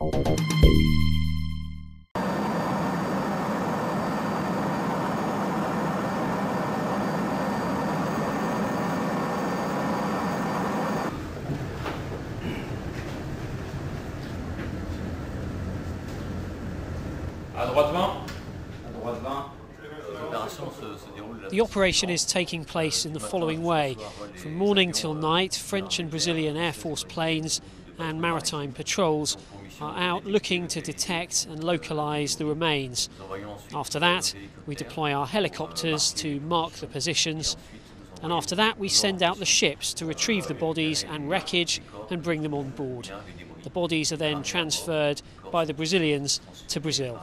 À droite 20. The operation is taking place in the following way. From morning till night, French and Brazilian Air Force planes and maritime patrols are out looking to detect and localise the remains. After that, we deploy our helicopters to mark the positions, and after that, we send out the ships to retrieve the bodies and wreckage and bring them on board. The bodies are then transferred by the Brazilians to Brazil.